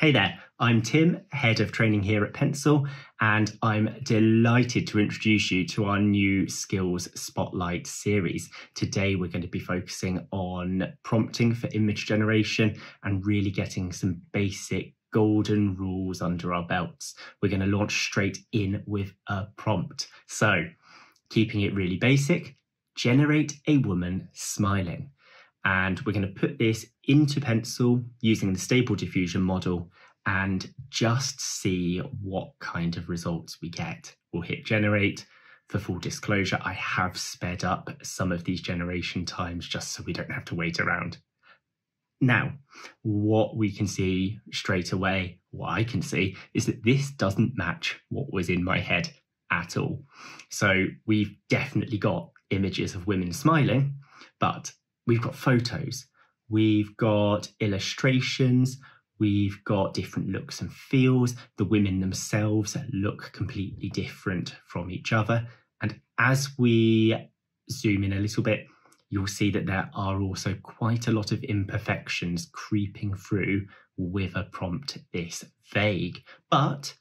Hey there, I'm Tim, Head of Training here at Pencil, and I'm delighted to introduce you to our new Skills Spotlight series. Today, we're going to be focusing on prompting for image generation and really getting some basic golden rules under our belts. We're going to launch straight in with a prompt. So, keeping it really basic, generate a woman smiling. And we're going to put this into Pencil using the Stable Diffusion model and just see what kind of results we get. We'll hit generate. For full disclosure, I have sped up some of these generation times just so we don't have to wait around. Now, what we can see straight away, what I can see, is that this doesn't match what was in my head at all. So we've definitely got images of women smiling, but we've got photos, we've got illustrations, we've got different looks and feels. The women themselves look completely different from each other. And as we zoom in a little bit, you'll see that there are also quite a lot of imperfections creeping through with a prompt this vague. But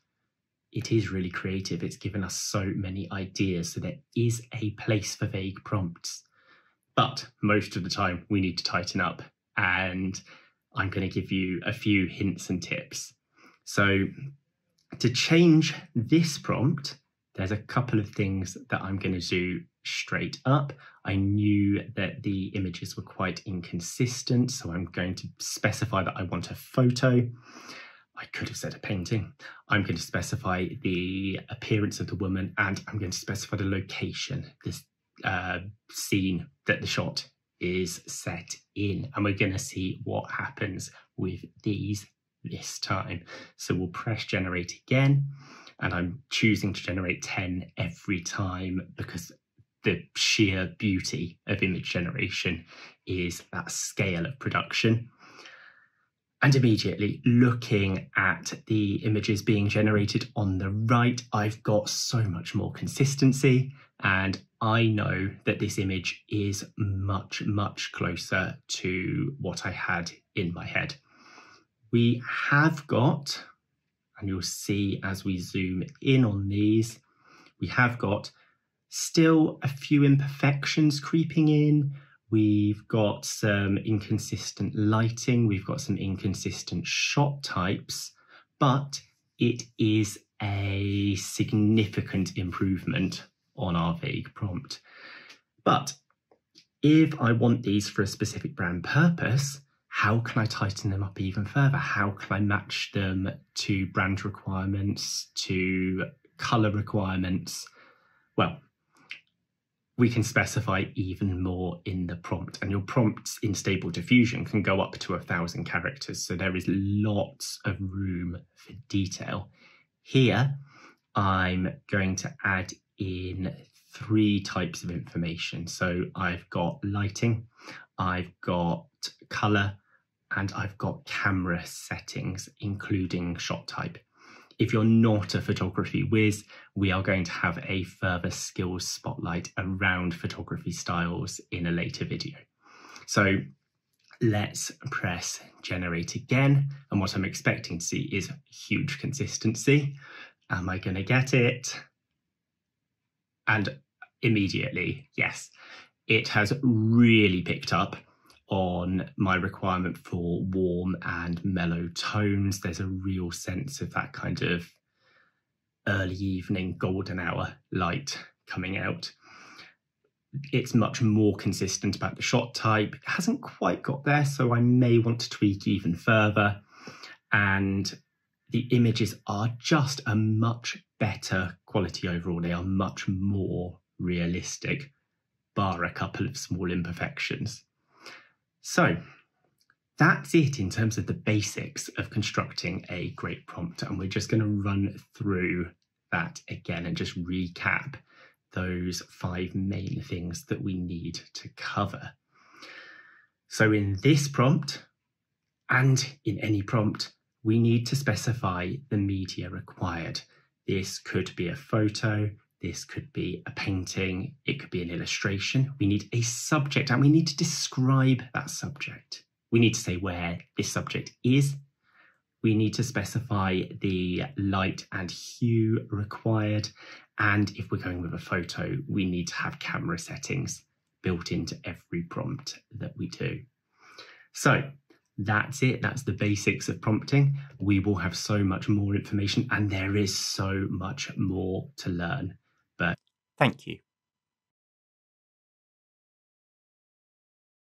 it is really creative. It's given us so many ideas. So there is a place for vague prompts. But most of the time, we need to tighten up. And I'm going to give you a few hints and tips. So, to change this prompt, there's a couple of things that I'm going to do straight up. I knew that the images were quite inconsistent, so I'm going to specify that I want a photo. I could have said a painting. I'm going to specify the appearance of the woman and I'm going to specify the location, this uh, scene that the shot is set in. And we're going to see what happens with these this time. So we'll press generate again. And I'm choosing to generate 10 every time because the sheer beauty of image generation is that scale of production. And immediately looking at the images being generated on the right, I've got so much more consistency and I know that this image is much, much closer to what I had in my head. We have got, and you'll see as we zoom in on these, we have got still a few imperfections creeping in. We've got some inconsistent lighting, we've got some inconsistent shot types, but it is a significant improvement on our vague prompt. But if I want these for a specific brand purpose, how can I tighten them up even further? How can I match them to brand requirements, to color requirements? Well, we can specify even more in the prompt and your prompts in stable diffusion can go up to a thousand characters. So there is lots of room for detail. Here, I'm going to add in three types of information. So I've got lighting, I've got color, and I've got camera settings, including shot type. If you're not a photography whiz, we are going to have a further skills spotlight around photography styles in a later video. So let's press generate again. And what I'm expecting to see is huge consistency. Am I going to get it? And immediately, yes, it has really picked up on my requirement for warm and mellow tones. There's a real sense of that kind of early evening golden hour light coming out. It's much more consistent about the shot type. It hasn't quite got there, so I may want to tweak even further. And the images are just a much better quality overall. They are much more realistic, bar a couple of small imperfections. So that's it in terms of the basics of constructing a great prompt. And we're just going to run through that again and just recap those five main things that we need to cover. So in this prompt and in any prompt, we need to specify the media required. This could be a photo, this could be a painting, it could be an illustration. We need a subject and we need to describe that subject. We need to say where this subject is, we need to specify the light and hue required. And if we're going with a photo, we need to have camera settings built into every prompt that we do. So that's it. That's the basics of prompting. We will have so much more information and there is so much more to learn. But thank you.